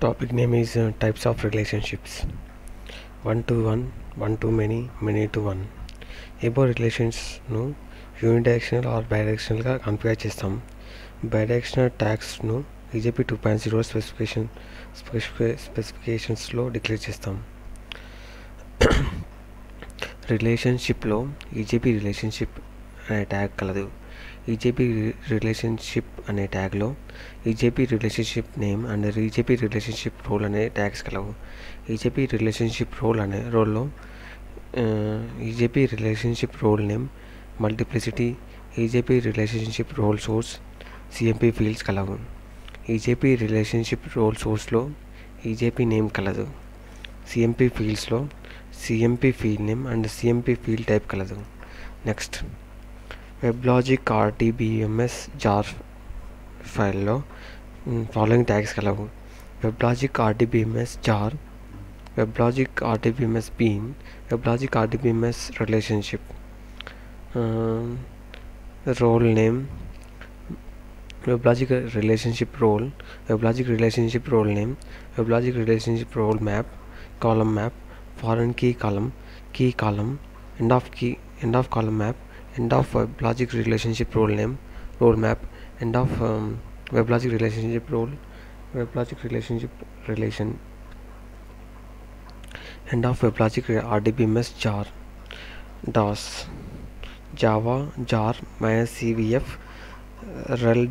Topic name is uh, types of relationships. One to one, one to many, many to one. Above రిలేషన్స్ను unidirectional or బైడైరెక్షనల్గా configure చేస్తాం bidirectional ట్యాక్స్ను EJB two point zero specification స్పెసిఫి స్పెసిఫికేషన్స్లో declare చేస్తాం రిలేషన్షిప్లో EJB relationship అనే tag కలదు. EJB relationship అనే ట్యాగ్లో EJB relationship name and EJB relationship role అనే tags కలవు. ఈజేపీ రిలేషన్షిప్ రోల్ అనే రోల్లో EJB relationship role name multiplicity EJB relationship role source CMP fields కలవు. ఈజేపీ రిలేషన్షిప్ రోల్ సోర్స్లో ఈజేపీ నేమ్ కలదు. CMP ఫీల్డ్స్లో CMP field name and CMP field type కలదు. Next WebLogic RDBMS jar file lo following tags kalavu WebLogic RDBMS jar WebLogic RDBMS bean WebLogic RDBMS relationship um, role name WebLogic relationship role WebLogic relationship role name WebLogic relationship role map column map foreign key column key column end of key end of column map end of WebLogic relationship role name role map end of um, WebLogic relationship role WebLogic relationship relation end of WebLogic RDBMS jar DOS Java jar minus CVF rel